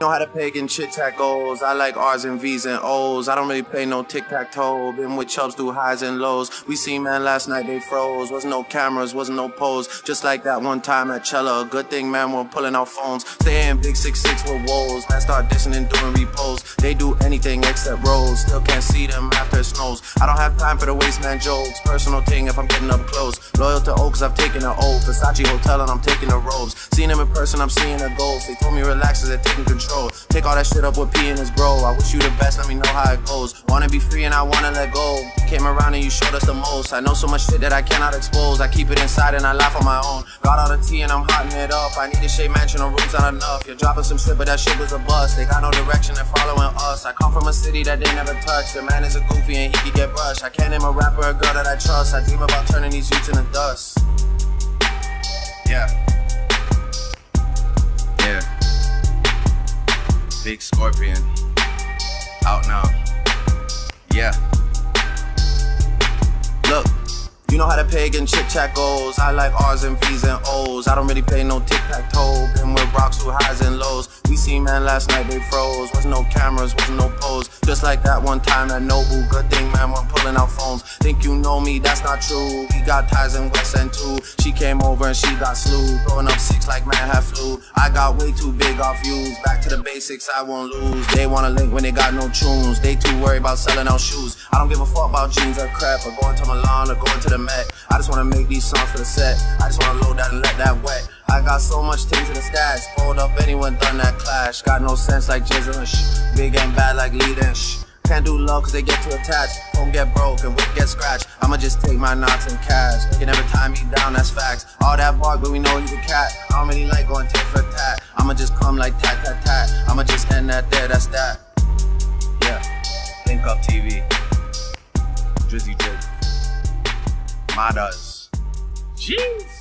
Know how to peg and chit chat goals. I like R's and V's and O's. I don't really play no tic tac toe. Been with Chubbs through highs and lows. We seen man last night they froze. Wasn't no cameras, wasn't no pose. Just like that one time at Cella. Good thing man we're pulling out phones. Staying big six six with woes. Man start dissing and doing repos. Anything except rolls. Still can't see them after it snows. I don't have time for the waste man jokes. Personal thing if I'm getting up close. Loyal to Oaks, I've taken an oath. Versace Hotel and I'm taking the robes. Seen them in person, I'm seeing a ghost. They told me relax as they're taking control. Take all that shit up with P and his bro. I wish you the best, let me know how it goes. Wanna be free and I wanna let go. Came around and you showed us the most. I know so much shit that I cannot expose. I keep it inside and I laugh on my own. Got all the tea and I'm hotting it up. I need a shade mansion, on rooms not enough. You're dropping some shit, but that shit was a bust. They got no direction, they're following us. I come from a city that they never touched. The man is a goofy and he could get brushed. I can't name a rapper or a girl that I trust. I dream about turning these youths into dust. Yeah. Yeah. Big Scorpion. Out now. You know how to peg and chit chat goes. I like R's and V's and O's. I don't really play no tic tac toe. Been with rocks through highs and lows. We seen man last night they froze. Was no cameras, was no pose. Just like that one time at Nobu. Good thing man we're pulling out phones. Think you know me, that's not true. We got ties in West End too. She came over and she got slew. Throwing up six like man had flu. I got way too big off views. Back to the basics, I won't lose. They wanna link when they got no tunes. They too worried about selling out shoes. I don't give a fuck about jeans or crap. Or going to Milan or going to the Met. I just wanna make these songs for the set. I just wanna load that and let that wet. I got so much things in the stash. Fold up anyone done that clash. Got no sense like Jizzle and shh. Big and bad like lead shh. Can't do love cause they get too attached. Phone get broke and whip get scratched. I'ma just take my knots and cash. They can never tie me down, that's facts. All that bark, but we know he's a cat. I don't really like going tit for tat. I'ma just come like tat tat tat. I'ma just end that there, that's that. Yeah. Link up TV. Drizzy Jig. Madas. Jeez.